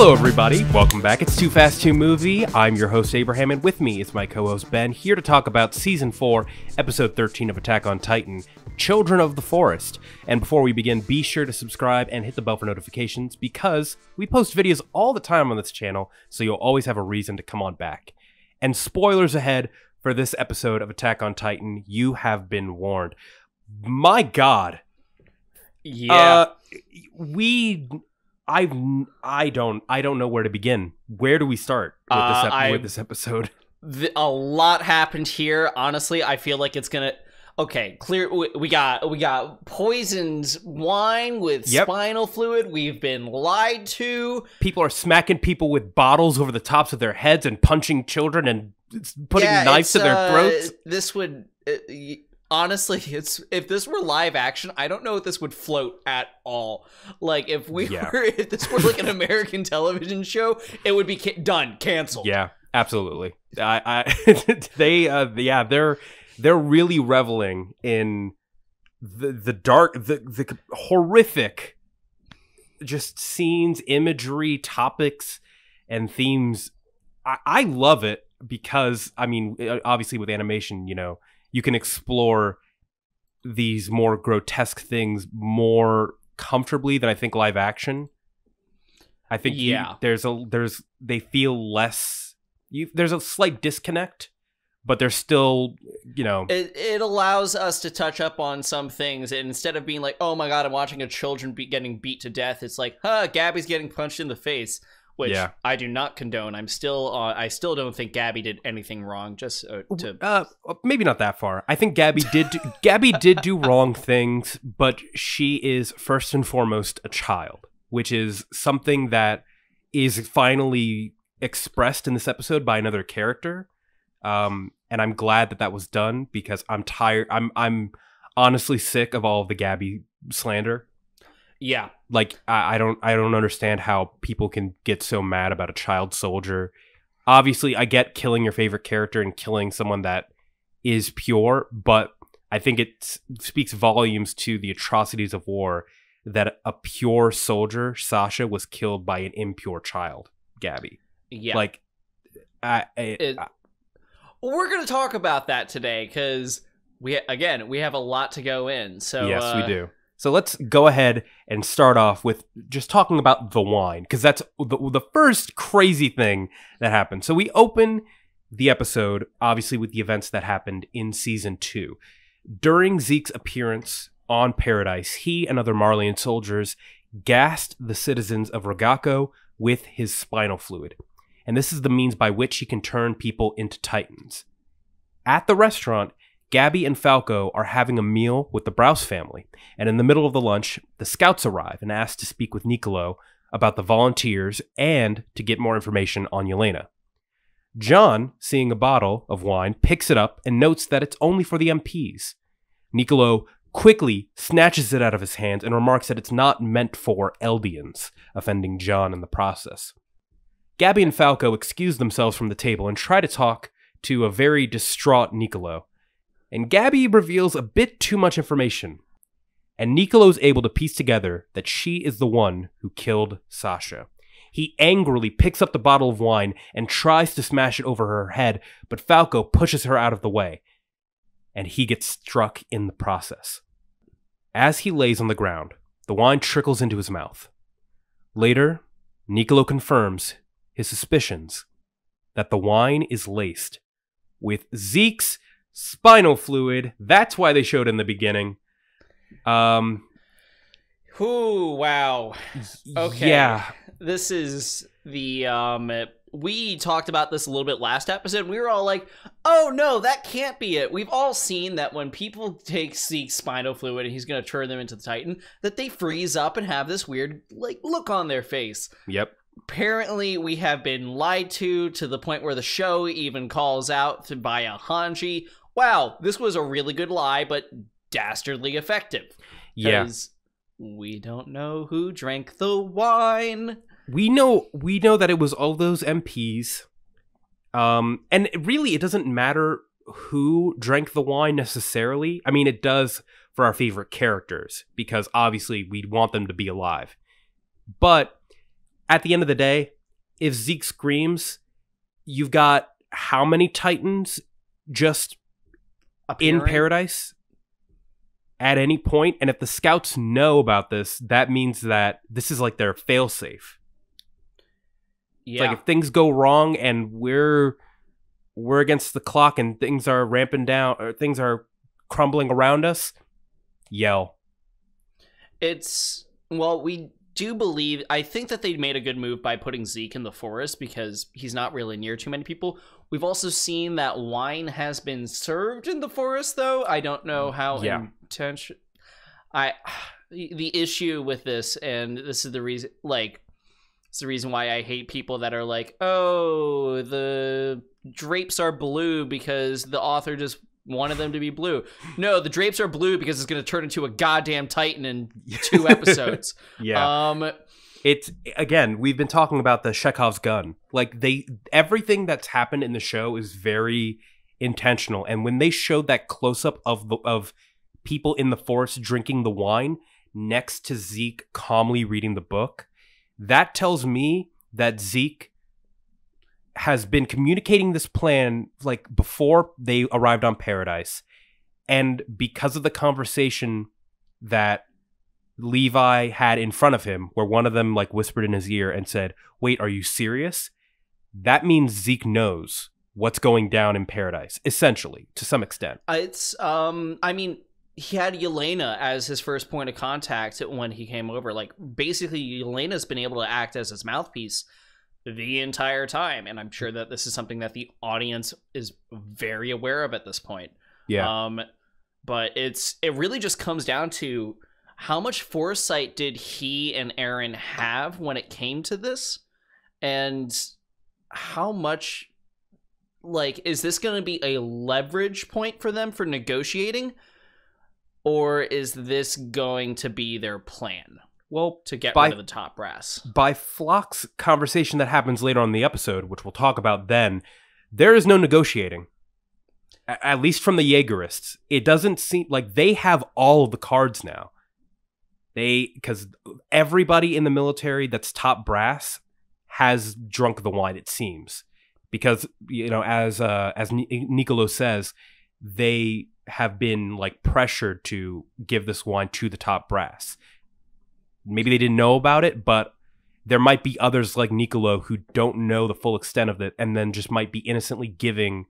Hello, everybody. Welcome back. It's Too Fast, Too Movie. I'm your host, Abraham, and with me is my co host, Ben, here to talk about Season 4, Episode 13 of Attack on Titan Children of the Forest. And before we begin, be sure to subscribe and hit the bell for notifications because we post videos all the time on this channel, so you'll always have a reason to come on back. And spoilers ahead for this episode of Attack on Titan, you have been warned. My God. Yeah. Uh, we I I don't I don't know where to begin. Where do we start with this Uh, ep- I- with this episode? Th- a lot happened here. Honestly, I feel like it's gonna. Okay, clear. We, we got we got poisoned wine with Yep. spinal fluid. We've been lied to. People are smacking people with bottles over the tops of their heads and punching children and putting Yeah, knives to their uh, throats. This would. Uh, y- Honestly, it's if this were live action, I don't know if this would float at all. Like if we Yeah. were, if this were like an American television show, it would be ca- done, canceled. Yeah, absolutely. I, I they uh yeah, they're they're really reveling in the the dark the the horrific just scenes, imagery, topics and themes. I, I love it because I mean uh, obviously with animation, you know, you can explore these more grotesque things more comfortably than I think live action. I think you- Yeah. there's a there's they feel less you there's a slight disconnect, but they're still you know It, it allows us to touch up on some things and instead of being like oh my god i'm watching a children be getting beat to death it's like huh gabby's getting punched in the face which Yeah. i do not condone i'm still uh, i still don't think gabby did anything wrong just uh, to uh maybe not that far. I think Gabby did do, Gabby did do wrong things, but she is first and foremost a child, which is something that is finally expressed in this episode by another character. Um and I'm glad that that was done because I'm tired I'm I'm honestly sick of all of the Gabby slander. Yeah like I, I don't I don't understand how people can get so mad about a child soldier. Obviously, I get killing your favorite character and killing someone that is pure, but I think it speaks volumes to the atrocities of war that a pure soldier, Sasha, was killed by an impure child, Gabby. yeah Like, I, I, It- well, we're gonna talk about that today because we again we have a lot to go in so yes, uh, we do. So let's go ahead and start off with just talking about the wine because that's the, the first crazy thing that happened. So we open the episode obviously with the events that happened in season two. During Zeke's appearance on Paradise, he and other Marleyan soldiers gassed the citizens of Ragako with his spinal fluid. And this is the means by which he can turn people into titans. At the restaurant, Gabby and Falco are having a meal with the Braus family, and in the middle of the lunch, the scouts arrive and ask to speak with Nicolo about the volunteers and to get more information on Yelena. Jean, seeing a bottle of wine, picks it up and notes that it's only for the MPs. Nicolo quickly snatches it out of his hands and remarks that it's not meant for Eldians, offending Jean in the process. Gabby and Falco excuse themselves from the table and try to talk to a very distraught Nicolo and Gabby reveals a bit too much information. And Nicolo's able to piece together that she is the one who killed Sasha. He angrily picks up the bottle of wine and tries to smash it over her head, but Falco pushes her out of the way, and he gets struck in the process. As he lays on the ground, the wine trickles into his mouth. Later, Nicolo confirms his suspicions that the wine is laced with Zeke's spinal fluid. That's why they showed in the beginning. Um, Ooh, wow Okay. Yeah. this is the um we talked about this a little bit last episode we were all like oh no that can't be it we've all seen that when people take Zeke's spinal fluid and he's gonna turn them into the titan that they freeze up and have this weird like look on their face Yep. apparently we have been lied to to the point where the show even calls out to by a hanji wow this was a really good lie but dastardly effective Yeah. we don't know who drank the wine We know we know that it was all those MPs. Um, and really, it doesn't matter who drank the wine necessarily. I mean, it does for our favorite characters because obviously we want them to be alive. But at the end of the day, if Zeke screams, you've got how many Titans just in paradise at any? And if the scouts know about this, that means that this is like their failsafe. It's Yeah. Like if things go wrong and we're we're against the clock and things are ramping down or things are crumbling around us, yell. It's well, we do believe. I think that they made a good move by putting Zeke in the forest because he's not really near too many people. We've also seen that wine has been served in the forest, though. I don't know how Yeah. intention. I the the issue with this, and this is the reason. Like, it's the reason why I hate people that are like, "Oh, the drapes are blue because the author just." Wanted them to be blue. No, the drapes are blue because it's going to turn into a goddamn Titan in two episodes. Yeah. Um, it's again, we've been talking about the Chekhov's gun. Like they everything that's happened in the show is very intentional. And when they showed that close up of the of people in the forest drinking the wine next to Zeke calmly reading the book, that tells me that Zeke has been communicating this plan like before they arrived on paradise. And because of the conversation that Levi had in front of him, where one of them like whispered in his ear and said, Wait, are you serious? That means Zeke knows what's going down in paradise, essentially, to some extent. it's um, I mean, he had Yelena as his first point of contact when he came over. Like, basically, Yelena's been able to act as his mouthpiece the entire time, and I'm sure that this is something that the audience is very aware of at this point. Yeah. Um, but it's it really just comes down to how much foresight did he and Eren have when it came to this, and how much like is this going to be a leverage point for them for negotiating, or is this going to be their plan well, to get By- rid of the top brass? by Floch's conversation that happens later on in the episode, which we'll talk about then, there is no negotiating. A- At least from the Jaegerists. It doesn't seem like they have all of the cards now. They, because everybody in the military that's top brass has drunk the wine, it seems. Because, you know, as, uh, as Nicolo says, they have been like pressured to give this wine to the top brass. Maybe they didn't know about it, but there might be others like Nicolo who don't know the full extent of it and then just might be innocently giving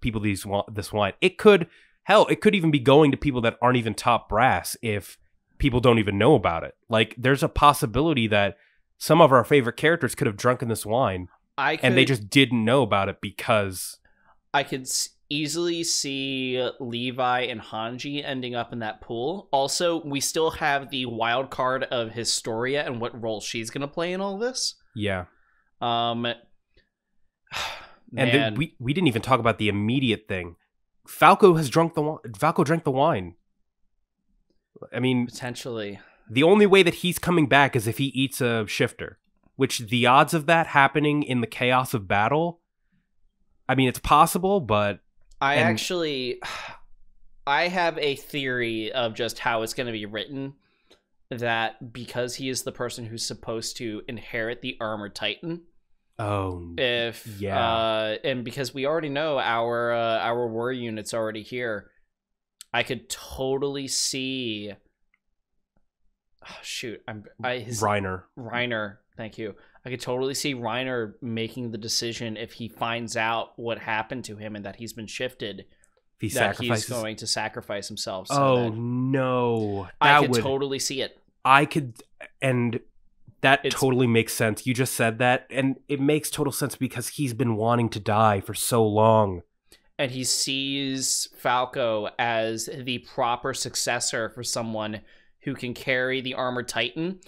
people these this wine. It could hell, it could even be going to people that aren't even top brass if people don't even know about it. Like there's a possibility that some of our favorite characters could have drunken this wine I could, and they just didn't know about it because I could easily see Levi and Hanji ending up in that pool. Also, we still have the wild card of Historia and what role she's going to play in all this. yeah. Um, And we we didn't even talk about the immediate thing. Falco has drunk the wine. Falco drank the wine. I mean, potentially. the only way that he's coming back is if he eats a shifter, which the odds of that happening in the chaos of battle, I mean, it's possible, but I And- actually, I have a theory of just how it's going to be written. That because he is the person who's supposed to inherit the armored titan, oh, if Yeah. uh and because we already know our uh, our war units already here i could totally see oh, shoot i'm i his Reiner. reiner thank you i could totally see reiner making the decision if he finds out what happened to him and that he's been shifted he that sacrifices. he's going to sacrifice himself so oh that no, i could would. totally see it I could, and that It's- totally makes sense. You just said that, and it makes total sense because he's been wanting to die for so long. And he sees Falco as the proper successor for someone who can carry the armored titan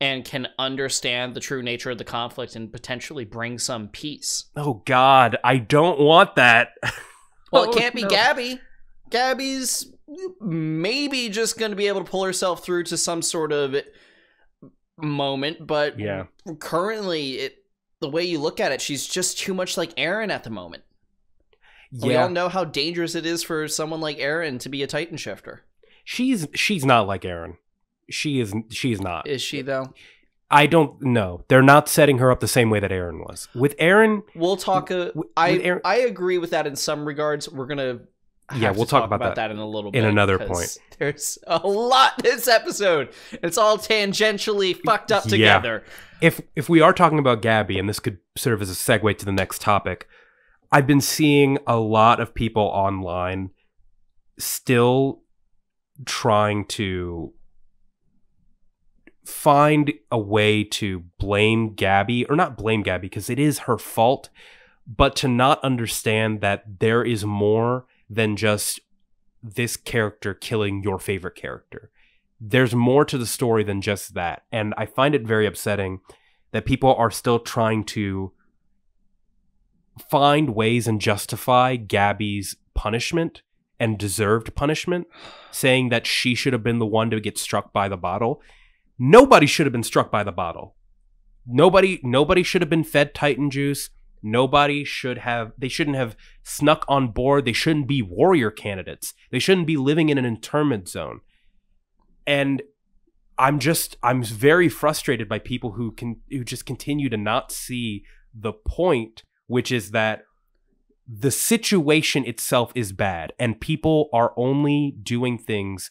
and can understand the true nature of the conflict and potentially bring some peace. Oh God, I don't want that. Well, Oh, it can't be no. Gabby. Gabby's maybe just going to be able to pull herself through to some sort of moment, but Yeah. currently it the way you look at it, she's just too much like Eren at the moment. We all know how dangerous it is for someone like Eren to be a Titan shifter. she's she's not like Eren. She is she's not. Is she though? I don't know. They're not setting her up the same way that Eren was. With Eren, We'll talk. Uh, with I Eren- I agree with that in some regards. We're gonna. have Yeah, we'll talk about that in a little bit. in another point. There's a lot this episode. It's all tangentially fucked up Yeah. together. if if we are talking about Gabby, and this could serve as a segue to the next topic, I've been seeing a lot of people online still trying to find a way to blame Gabby, or not blame Gabby, because it is her fault, but to not understand that there is more than just this character killing your favorite character. There's more to the story than just that. And I find it very upsetting that people are still trying to find ways and justify Gabby's punishment and deserved punishment, saying that she should have been the one to get struck by the bottle. Nobody should have been struck by the bottle. Nobody nobody should have been fed Titan juice. Nobody should have they shouldn't have snuck on board. They shouldn't be warrior candidates. They shouldn't be living in an internment zone. And I'm just I'm very frustrated by people who can who just continue to not see the point, which is that the situation itself is bad and people are only doing things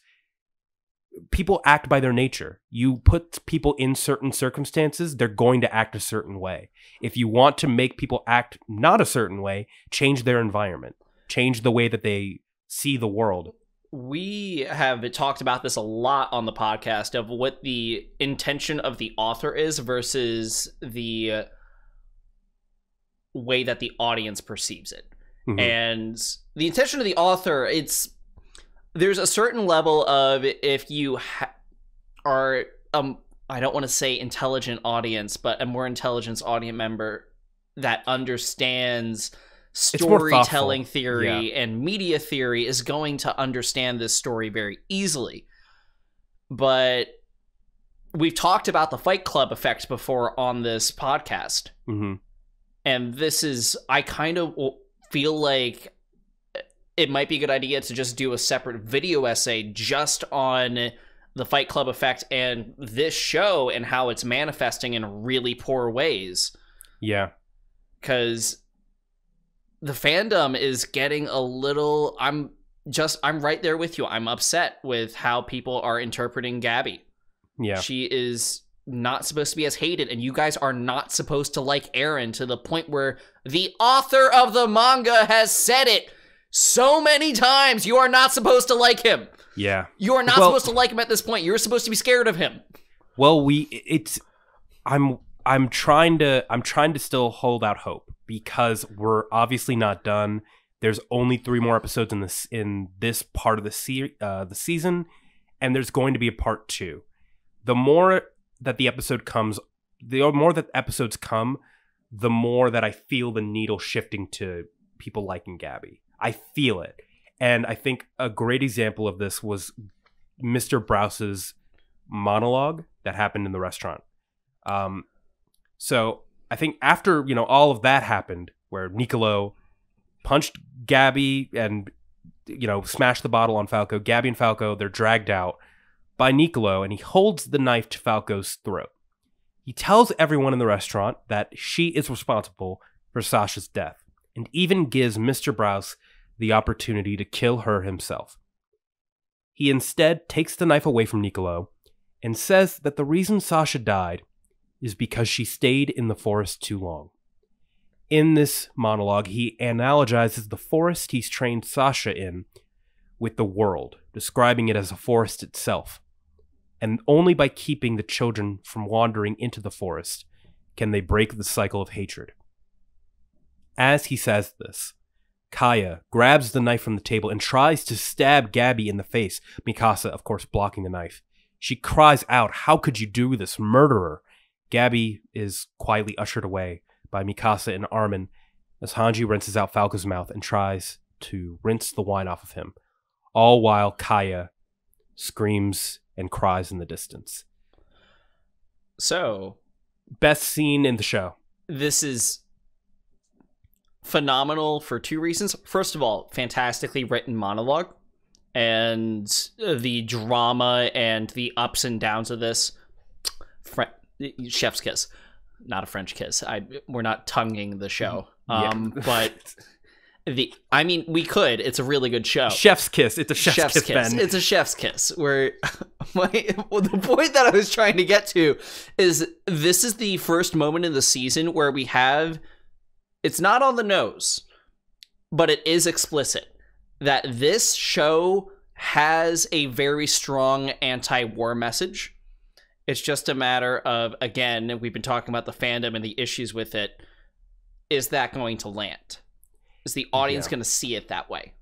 people act by their nature. You put people in certain circumstances, they're going to act a certain way. If you want to make people act not a certain way, change their environment, change the way that they see the world. We have talked about this a lot on the podcast of what the intention of the author is versus the way that the audience perceives it. Mhm. and the intention of the author it's there's a certain level of if you ha- are um i don't want to say intelligent audience but a more intelligent audience member that understands storytelling theory and media theory is going to understand this story very easily but we've talked about the fight club effect before on this podcast Mhm. And this is i kind of feel like it might be a good idea to just do a separate video essay just on the fight club effect and this show and how it's manifesting in really poor ways Yeah. because the fandom is getting a little i'm just i'm right there with you i'm upset with how people are interpreting gabby Yeah. she is not supposed to be as hated, and you guys are not supposed to like Eren to the point where the author of the manga has said it so many times. You are not supposed to like him. Yeah. You are not Well- supposed to like him at this point. You're supposed to be scared of him. Well, we it's I'm I'm trying to I'm trying to still hold out hope because we're obviously not done. There's only three more episodes in this in this part of the se- uh, the season, and there's going to be a part two. The more that the episode comes, the more that episodes come, the more that I feel the needle shifting to people liking Gabby. I feel it, and I think a great example of this was Mr. Braus's monologue that happened in the restaurant. Um, so I think after you know all of that happened, where Nicolo punched Gabby and you know smashed the bottle on Falco, Gabby and Falco they're dragged out by Nicolo, and he holds the knife to Falco's throat. He tells everyone in the restaurant that she is responsible for Sasha's death, and even gives Mr. Braus the opportunity to kill her himself. He instead takes the knife away from Nicolo and says that the reason Sasha died is because she stayed in the forest too long. In this monologue, he analogizes the forest he's trained Sasha in with the world, describing it as a forest itself. And only by keeping the children from wandering into the forest can they break the cycle of hatred. As he says this, Kaya grabs the knife from the table and tries to stab Gabby in the face, Mikasa, of course, blocking the knife. She cries out, How could you do this, murderer? Gabby is quietly ushered away by Mikasa and Armin as Hanji rinses out Falco's mouth and tries to rinse the wine off of him, all while Kaya screams and cries in the distance. So Best scene in the show. this is phenomenal for two reasons. First of all, fantastically written monologue and the drama and the ups and downs of this fr- chef's kiss, not a French kiss. I we're not tonguing the show. Yeah. Um, but the I mean, we could. It's a really good show. chef's kiss. It's a chef's, kiss, Ben. It's a chef's kiss. Where my well, the point that I was trying to get to is this is the first moment in the season where we have it's not on the nose, but it is explicit that this show has a very strong anti-war message. It's just a matter of again, we've been talking about the fandom and the issues with it. Is that going to land? Is the audience Yeah. going to see it that way?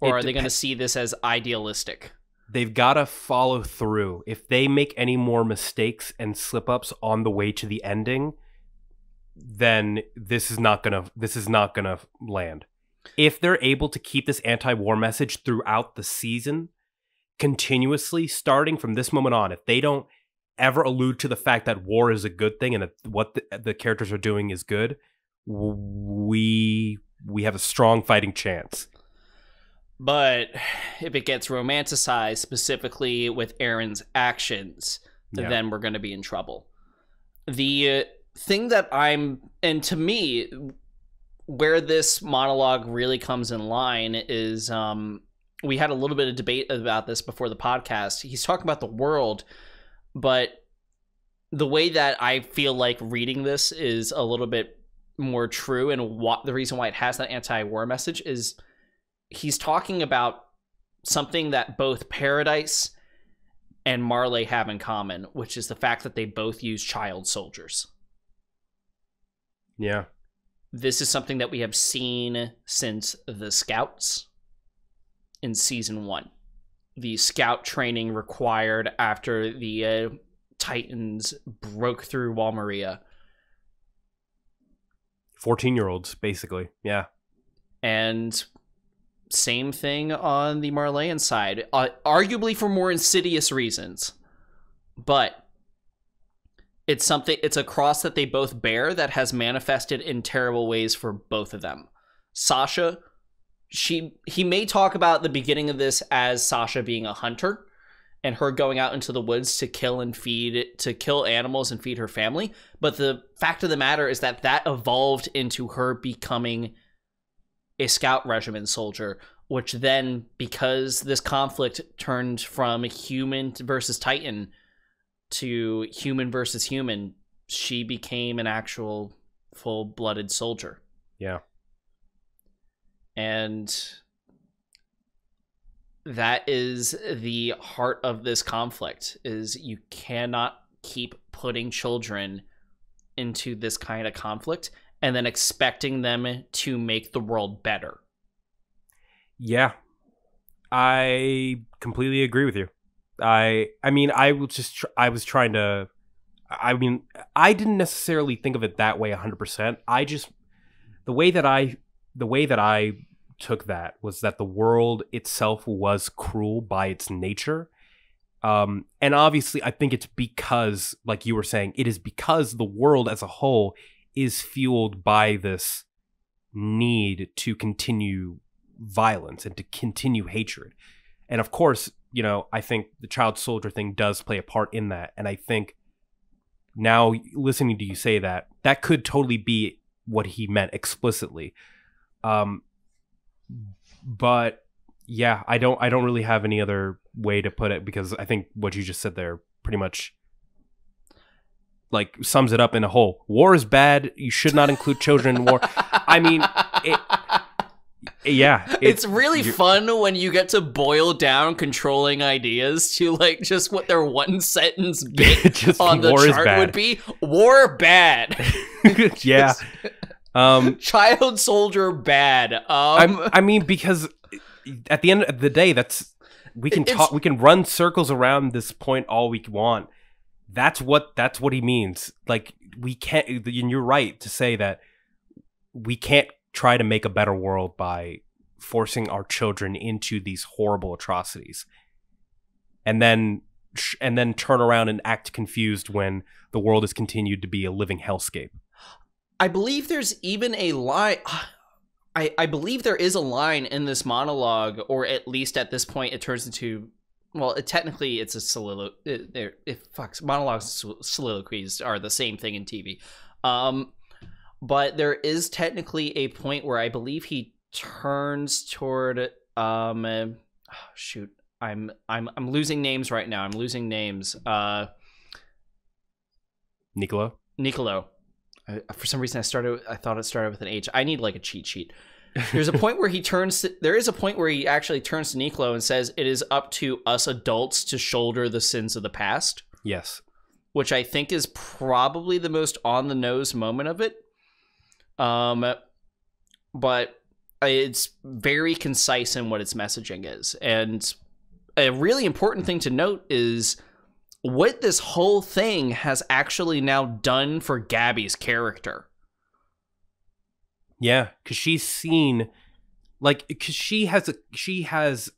Or It are they going to see this as idealistic? They've got to follow through. If they make any more mistakes and slip ups on the way to the ending, then this is not gonna this is not gonna land. If they're able to keep this anti-war message throughout the season, continuously, starting from this moment on, if they don't ever allude to the fact that war is a good thing and that what the, the characters are doing is good, we we have a strong fighting chance. But if it gets romanticized specifically with Eren's actions, Yeah. then we're going to be in trouble. The uh, thing that I'm, and to me, where this monologue really comes in line is um, we had a little bit of debate about this before the podcast. He's talking about the world, but the way that I feel like reading this is a little bit more true, and what the reason why it has that anti-war message is he's talking about something that both Paradise and Marley have in common, which is the fact that they both use child soldiers. Yeah. This is something that we have seen since the Scouts in season one. The scout training required after the uh, Titans broke through Wall Maria. 14 year olds, basically. Yeah. And same thing on the Marleyan side, uh, arguably for more insidious reasons. But it's something it's a cross that they both bear that has manifested in terrible ways for both of them. Sasha, she he may talk about the beginning of this as Sasha being a hunter and her going out into the woods to kill and feed to kill animals and feed her family, but the fact of the matter is that that evolved into her becoming a scout regiment soldier, which then, because this conflict turned from human versus Titan to human versus human, she became an actual full blooded soldier. Yeah. And that is the heart of this conflict is you cannot keep putting children into this kind of conflict and then expecting them to make the world better. Yeah. I completely agree with you. I I mean I was just tr- I was trying to I mean I didn't necessarily think of it that way 100%. I just the way that I the way that I took that was that the world itself was cruel by its nature. Um and obviously I think it's because like you were saying it is because the world as a whole is fueled by this need to continue violence and to continue hatred. And of course, you know, I think the child soldier thing does play a part in that. And I think now listening to you say that, that could totally be what he meant explicitly. Um but yeah, I don't I don't really have any other way to put it because I think what you just said there pretty much like sums it up in a whole. War is bad. You should not include children in war. I mean, it- Yeah, it- it's really fun when you get to boil down controlling ideas to like just what their one sentence bit just on the chart would be war bad yeah. Um, child soldier bad um I'm, I mean, because at the end of the day, that's we can talk, we can run circles around this point all we want. That's what that's what he means. Like we can't. And you're right to say that we can't try to make a better world by forcing our children into these horrible atrocities, and then and then turn around and act confused when the world has continued to be a living hellscape. I believe there's even a line. I, I believe there is a line in this monologue, or at least at this point, it turns into well, it, technically it's a solilo. It, it, it fucks monologues, soliloquies are the same thing in TV. Um, but there is technically a point where I believe he turns toward um, uh, oh, shoot, I'm I'm I'm losing names right now. I'm losing names. Uh, Nicolo. Nicolo. I, for some reason, I started. I thought it started with an H. I need like a cheat sheet. There's a point where he turns. To, there is a point where he actually turns to Nicolo and says, "It is up to us adults to shoulder the sins of the past." Yes. Which I think is probably the most on the nose moment of it. Um, but it's very concise in what its messaging is, and a really important thing to note is what this whole thing has actually now done for Gabby's character. Yeah, because she's seen, like, because she has a, she has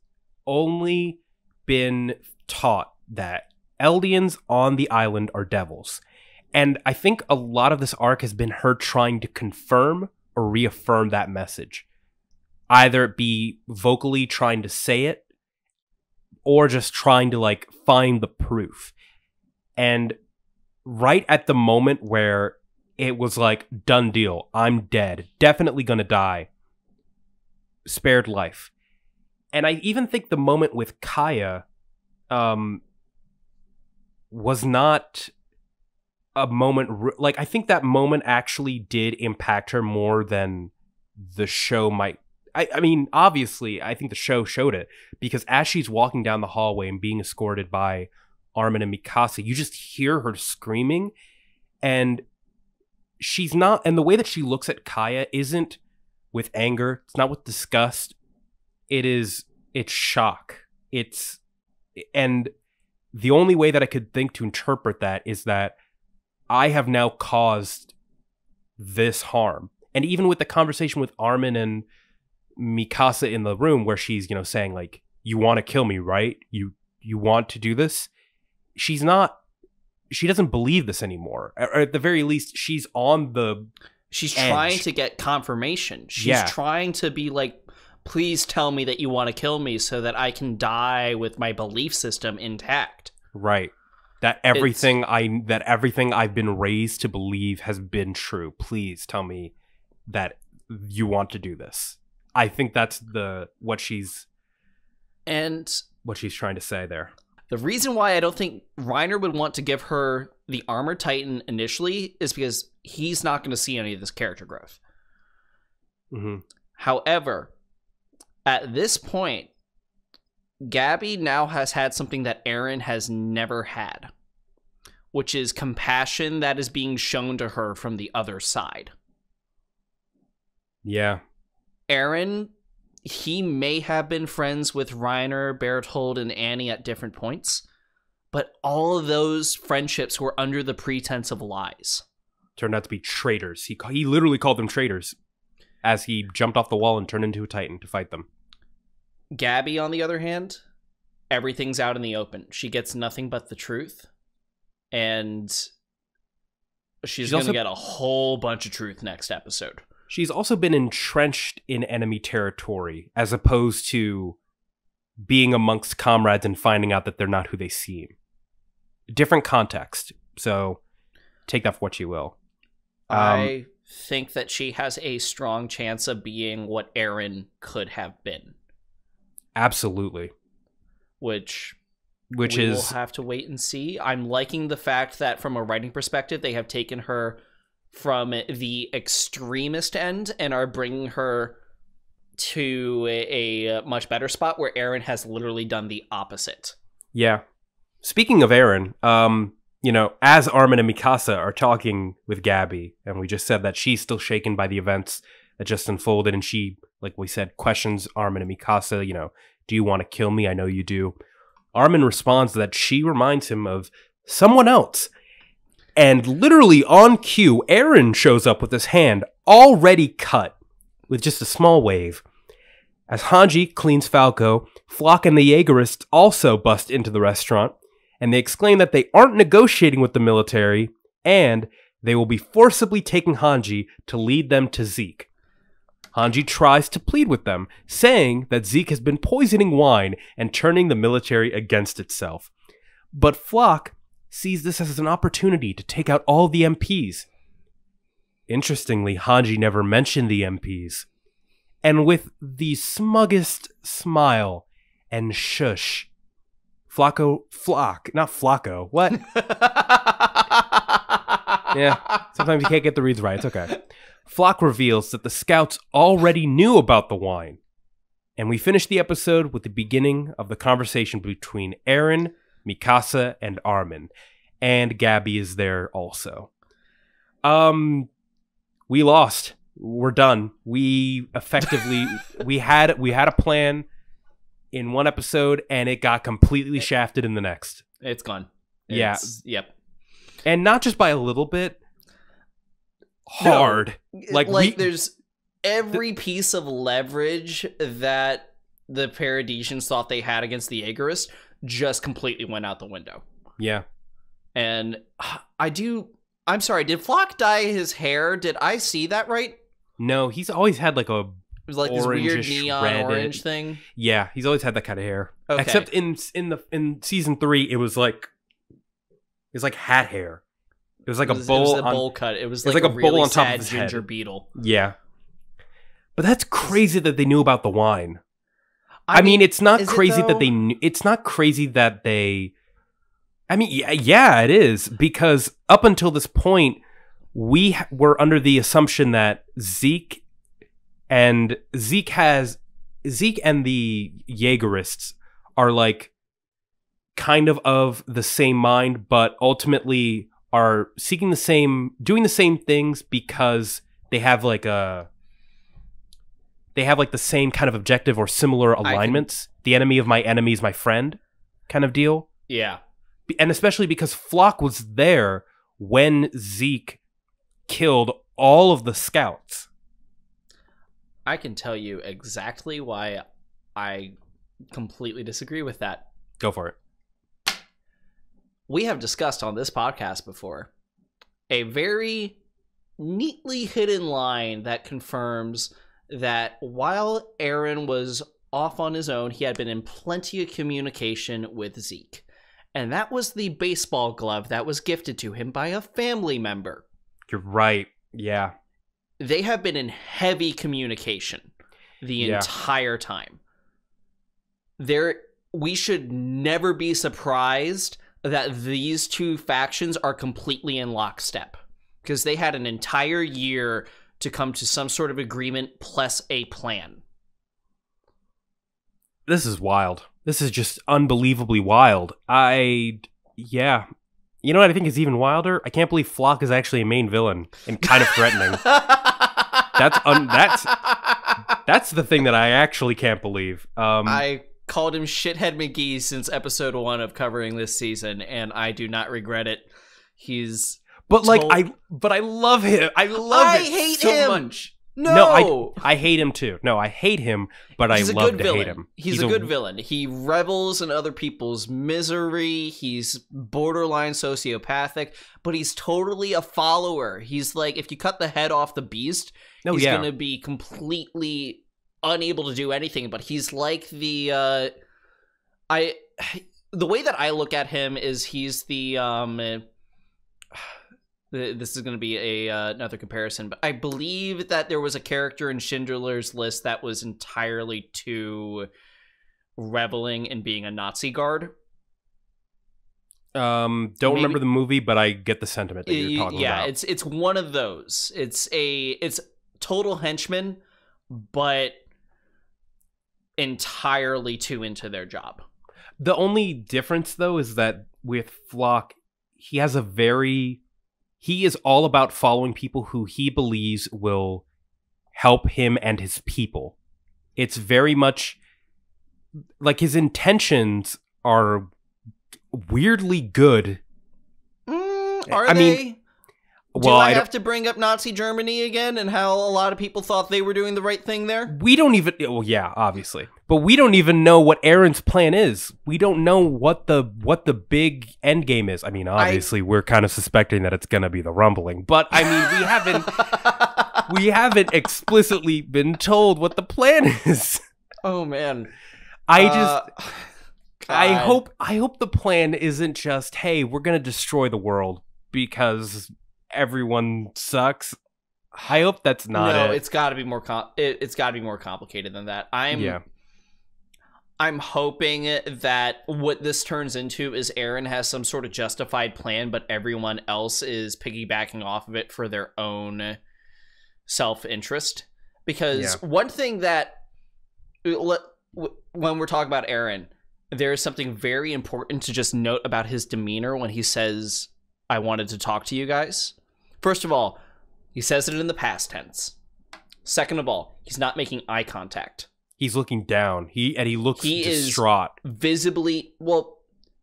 only been taught that Eldians on the island are devils, and I think a lot of this arc has been her trying to confirm or reaffirm that message, either it be vocally trying to say it, or just trying to like find the proof. And right at the moment where it was like done deal. I'm dead. Definitely gonna die. Spared life. And i even think the moment with kaya um was not a moment like i think that moment actually did impact her more than the show might I, I mean obviously i think the show showed it because as she's walking down the hallway and being escorted by armin and mikasa you just hear her screaming and she's not and the way that she looks at Kaya isn't with anger, it's not with disgust. It is it's shock. It's and the only way that I could think to interpret that is that I have now caused this harm. And even with the conversation with Armin and Mikasa in the room where she's, you know, saying like you want to kill me, right? You you want to do this? She's not she doesn't believe this anymore. Or at the very least, she's on the. She's edge. trying to get confirmation. She's Yeah. trying to be like, please tell me that you want to kill me so that I can die with my belief system intact. Right. That everything I that everything I've been raised to believe has been true. Please tell me that you want to do this. I think that's the what she's And what she's trying to say there. the reason why I don't think Reiner would want to give her the armor titan initially is because he's not going to see any of this character growth. hmm However, at this point, Gabby now has had something that Eren has never had, which is compassion that is being shown to her from the other side. Yeah. Eren, he may have been friends with Reiner, Bertholdt, and Annie at different points, but all of those friendships were under the pretense of lies. Turned out to be traitors. He he literally called them traitors as he jumped off the wall and turned into a titan to fight them. Gabby, on the other hand, everything's out in the open. She gets nothing but the truth, and she's, She's gonna also- get a whole bunch of truth next episode. She's also been entrenched in enemy territory as opposed to being amongst comrades and finding out that they're not who they seem. Different context. So take that for what you will. Um, I think that she has a strong chance of being what Eren could have been, Absolutely. which Which we is will have to wait and see. I'm liking the fact that from a writing perspective, they have taken her from the extremist end and are bringing her to a, a much better spot where Eren has literally done the opposite. Yeah. Speaking of Eren, um, you know, as Armin and Mikasa are talking with Gabby, and we just said that she's still shaken by the events that just unfolded, and she, like we said, questions Armin and Mikasa, you know, do you want to kill me? I know you do. Armin responds that she reminds him of someone else. And literally on cue, Eren shows up with his hand already cut with just a small wave. As Hanji cleans Falco, Floch and the Jaegerists also bust into the restaurant, and they exclaim that they aren't negotiating with the military, and they will be forcibly taking Hanji to lead them to Zeke. Hanji tries to plead with them, saying that Zeke has been poisoning wine and turning the military against itself. But Floch sees this as an opportunity to take out all the MPs. Interestingly, Hanji never mentioned the MPs. And with the smuggest smile and shush, Flocko, Floch, not Flocko, what? Yeah, sometimes you can't get the reads right. It's okay. Floch reveals that the scouts already knew about the wine. And we finish the episode with the beginning of the conversation between Eren, Mikasa, and Armin. And Gabby is there also. Um we lost. We're done. We effectively we had we had a plan in one episode and it got completely shafted in the next. It's gone. Yeah. Yep. And not just by a little bit. No. Hard. Like, Like, we- there's every piece of leverage that the Paradisians thought they had against the Jaegerists just completely went out the window. Yeah. And I do. I'm sorry. Did Floch dye his hair? Did I see that right? No, he's always had like a it was like this weird neon red, orange thing. yeah, he's always had that kind of hair. Okay. Except in in the in season 3 it was like it was like hat hair. It was like it a bowl it was a on bowl cut. It was was like, like a, a bowl really on top of his head. ginger beetle. Yeah. But that's crazy that they knew about the wine. I, mean, it's not is it crazy that they knew it's not crazy that they I mean, yeah, yeah, it is because up until this point, we were under the assumption that Zeke and Zeke has Zeke and the Jaegerists are like kind of of the same mind, but ultimately are seeking the same, doing the same things because they have like a they have like the same kind of objective or similar alignments. The enemy of my enemy is my friend, kind of deal yeah. and especially because Floch was there when Zeke killed all of the scouts. I can tell you exactly why I completely disagree with that. Go for it. We have discussed on this podcast before a very neatly hidden line that confirms that while Eren was off on his own, he had been in plenty of communication with Zeke. And that was the baseball glove that was gifted to him by a family member. You're right. Yeah. they have been in heavy communication the Yeah. entire time. There we should never be surprised that these two factions are completely in lockstep because they had an entire year to come to some sort of agreement plus a plan. This is wild. This is just unbelievably wild. I yeah. You know what I think is even wilder? I can't believe Floch is actually a main villain and kind of threatening. That's un- that's- That's the thing that I actually can't believe. Um I called him shithead McGee since episode 1 of covering this season and I do not regret it. He's but like I but I love him. I love I it hate so him. much. no, No, I hate him too. No, I hate him, but he's I a love good to villain. hate him. He's, a, good villain. He revels in other people's misery. He's borderline sociopathic, but he's totally a follower. He's like, if you cut the head off the beast, No, he's yeah. gonna be completely unable to do anything. But he's like the, uh, I, the way that I look at him is he's the, um. This is going to be a uh, another comparison, but I believe that there was a character in Schindler's List that was entirely too reveling in being a Nazi guard. Um, don't Maybe- remember the movie, but I get the sentiment that you're talking yeah, about. it's it's one of those. It's a it's total henchman, but entirely too into their job. The only difference, though, is that with Floch, he has a very. He is all about following people who he believes will help him and his people. It's very much like his intentions are weirdly good. Mm, are I they? mean, Do Well, I, I have to bring up Nazi Germany again and how a lot of people thought they were doing the right thing there? we don't even well yeah obviously but we don't even know what eren's plan is we don't know what the what the big end game is i mean obviously we're kind of suspecting that it's gonna be the rumbling but i mean we haven't we haven't explicitly been told what the plan is. oh man. I just Uh, I hope I hope the plan isn't just hey, we're going to destroy the world because everyone sucks. I hope that's not no, it. it's got to be more com- it, it's got to be more complicated than that. I'm yeah. I'm hoping that what this turns into is Eren has some sort of justified plan, but everyone else is piggybacking off of it for their own self interest. Because one thing that when we're talking about Eren, there is something very important to just note about his demeanor when he says, "I wanted to talk to you guys." First of all, he says it in the past tense. Second of all, he's not making eye contact. He's looking down. He and he looks He is- distraught. visibly well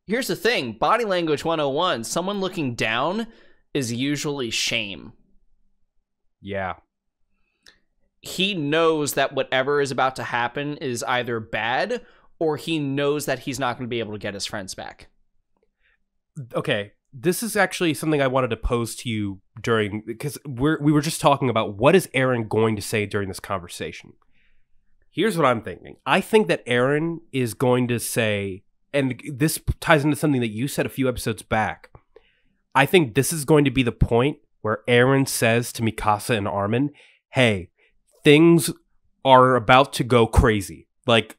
here's the thing body language 101 someone looking down is usually shame Yeah. he knows that whatever is about to happen is either bad or he knows that he's not going to be able to get his friends back okay this is actually something i wanted to pose to you during because we're we were just talking about what is eren going to say during this conversation. Here's what i'm thinking. I think that eren is going to say and this ties into something that you said a few episodes back. I think this is going to be the point where eren says to mikasa and armin hey things are about to go crazy. Like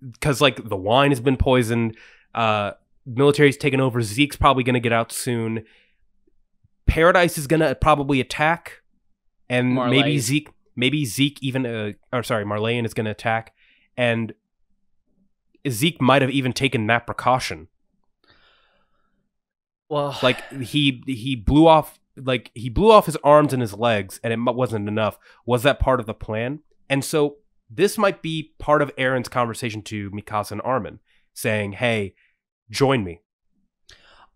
because like the wine has been poisoned uh military's taken over. Zeke's probably going to get out soon. Paradise is going to probably attack, and Marley. maybe Zeke, maybe Zeke even, uh, or sorry, Marleyan is going to attack, and Zeke might have even taken that precaution. well Like he he blew off, like he blew off his arms and his legs, and it wasn't enough. Was that part of the plan? And so this might be part of Eren's conversation to Mikasa and Armin, saying, "Hey, join me."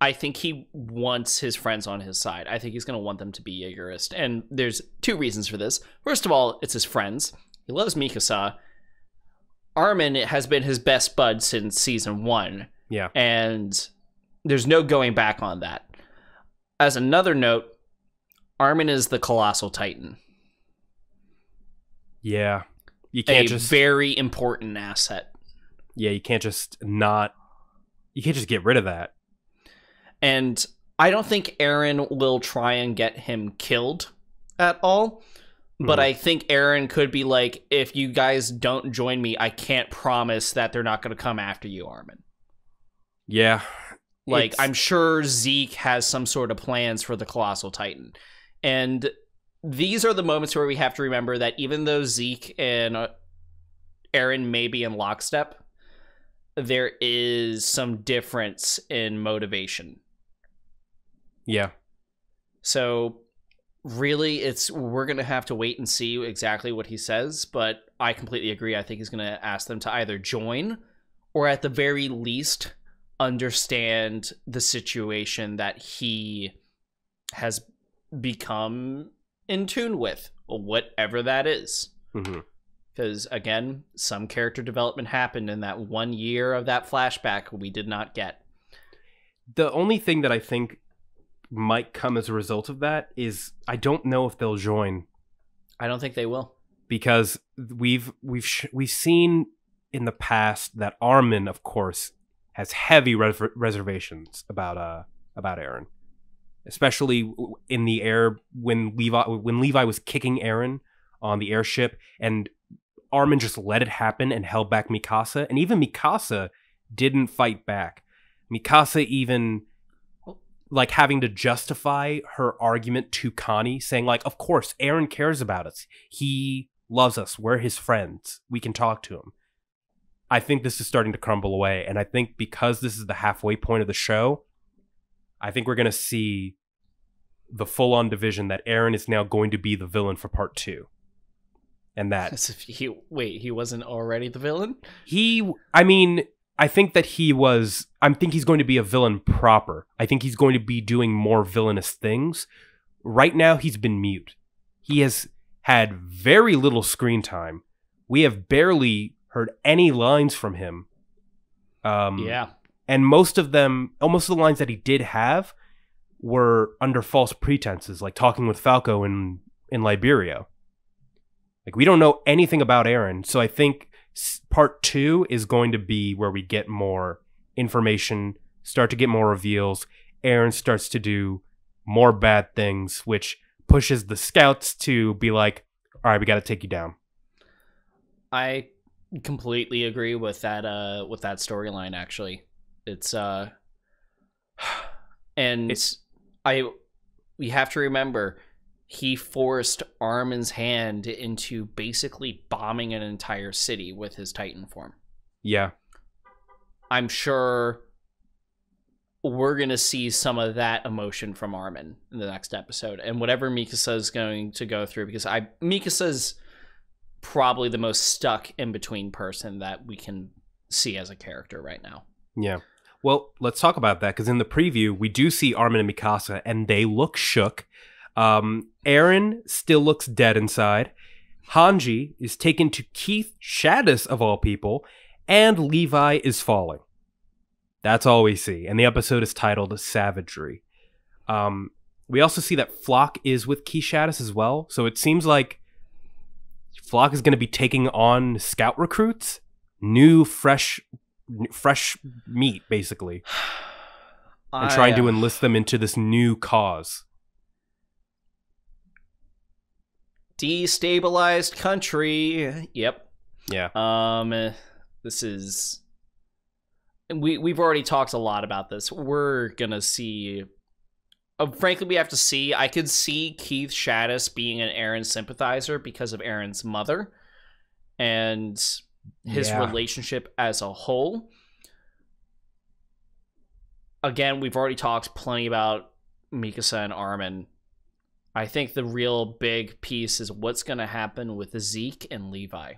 I think he wants his friends on his side. I think he's going to want them to be Jaegerist. And there's two reasons for this. First of all, it's his friends. He loves Mikasa. Armin has been his best bud since season one. Yeah. And there's no going back on that. As another note, Armin is the colossal titan, Yeah. You can't just very important asset. Yeah, you can't just not you can't just get rid of that. And I don't think Eren will try and get him killed at all. But Mhm. I think Eren could be like, if you guys don't join me, I can't promise that they're not going to come after you, Armin. Yeah. Like, It's- I'm sure Zeke has some sort of plans for the Colossal Titan. And these are the moments where we have to remember that even though Zeke and uh, Eren may be in lockstep, there is some difference in motivation. Yeah. So really it's we're going to have to wait and see exactly what he says, but I completely agree. I think he's going to ask them to either join or at the very least understand the situation that he has become in tune with, whatever that is. hmm Because again, some character development happened in that one year of that flashback we did not get. The only thing that I think might come as a result of that is I don't know if they'll join I don't think they will. because we've we've sh- we've seen in the past that Armin, of course, has heavy res- reservations about uh about Eren, especially in the air when Levi when Levi was kicking Eren on the airship, and Armin just let it happen and held back Mikasa, and even Mikasa didn't fight back. Mikasa even like having to justify her argument to Connie, saying like, "Of course, Eren cares about us. He loves us. We're his friends. We can talk to him." I think this is starting to crumble away, and I think because this is the halfway point of the show, I think we're going to see the full-on division that Eren is now going to be the villain for part two, and that he wait, he wasn't already the villain? he i mean i think that he was i think he's going to be a villain proper. I think he's going to be doing more villainous things. Right now he's been mute. He has had very little screen time. We have barely heard any lines from him. Um yeah. and most of them almost the lines that he did have were under false pretenses like talking with falco in in liberio Like we don't know anything about Eren, so I think part two is going to be where we get more information, start to get more reveals. Eren starts to do more bad things, which pushes the scouts to be like, "All right, we got to take you down." I completely agree with that uh with that storyline actually. It's uh and It's- I we have to remember he forced Armin's hand into basically bombing an entire city with his Titan form. Yeah, I'm sure we're gonna see some of that emotion from Armin in the next episode, and whatever Mikasa is going to go through, because I Mikasa's probably the most stuck in between person that we can see as a character right now. yeah. Well, let's talk about that because in the preview we do see Armin and Mikasa, and they look shook. Um, Eren still looks dead inside. Hanji is taken to Keith Shadis of all people, and Levi is falling. That's all we see, and the episode is titled "Savagery." Um, we also see that Floch is with Keith Shadis as well, so it seems like Floch is going to be taking on scout recruits, new, fresh, fresh meat, basically, and trying to I, uh, enlist them into this new cause. Destabilized country. Yep. Yeah, Um, eh, this is we we've already talked a lot about this. We're gonna see. Uh, frankly, we have to see. I could see Keith Shadis being an Eren sympathizer because of Eren's mother and his Yeah. relationship as a whole. Again, we've already talked plenty about Mikasa and Armin. I think the real big piece is what's going to happen with Zeke and Levi.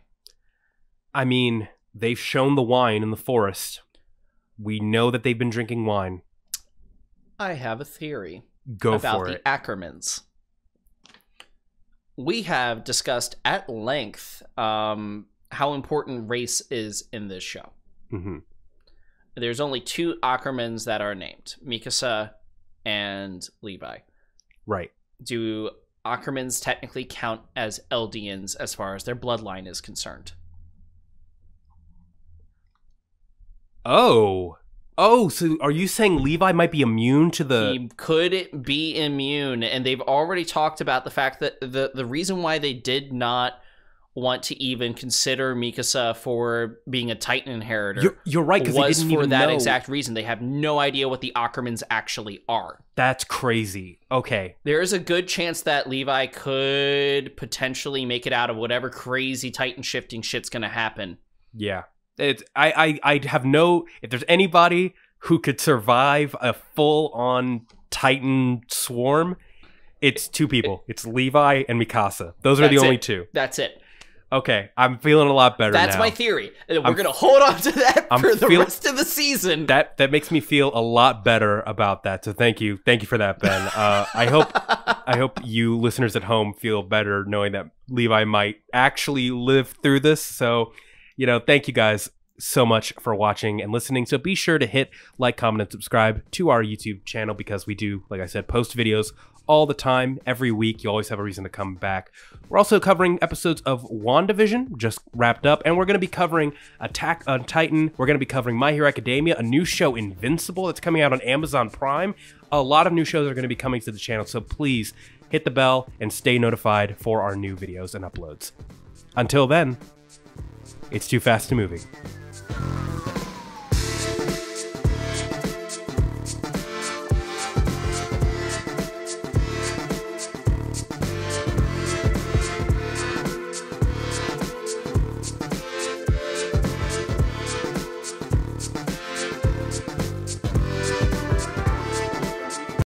I mean, they've shown the wine in the forest. We know that they've been drinking wine. I have a theory Go about for the it. Ackermans. We have discussed at length um, how important race is in this show. hmm There's only two Ackermans that are named Mikasa and Levi. Right. Do Ackermans technically count as Eldians as far as their bloodline is concerned? Oh. Oh, so are you saying Levi might be immune to the he could be immune and they've already talked about the fact that the the reason why they did not want to even consider Mikasa for being a Titan inheritor You're, you're right because was for that know. exact reason. They have no idea what the Ackermans actually are. That's crazy. Okay. There is a good chance that Levi could potentially make it out of whatever crazy Titan shifting shit's gonna happen. Yeah. It's I I I have no if there's anybody who could survive a full on Titan swarm, it's two people. It's Levi and Mikasa. Those are the only it. two. That's it. Okay, I'm feeling a lot better That's now. my theory. We're I'm- gonna hold on to that I'm for the feel- rest of the season. that that makes me feel a lot better about that. So thank you, thank you for that, Ben. Uh, I hope I hope you listeners at home feel better knowing that Levi might actually live through this. So, you know, thank you guys so much for watching and listening. So be sure to hit like, comment, and subscribe to our YouTube channel because we do, like I said, post videos all the time, every week. You always have a reason to come back. We're also covering episodes of WandaVision, just wrapped up, and we're going to be covering Attack on Titan. We're going to be covering My Hero Academia, a new show, Invincible, that's coming out on Amazon Prime. A lot of new shows are going to be coming to the channel, so please hit the bell and stay notified for our new videos and uploads. Until then, it's too fast to movie.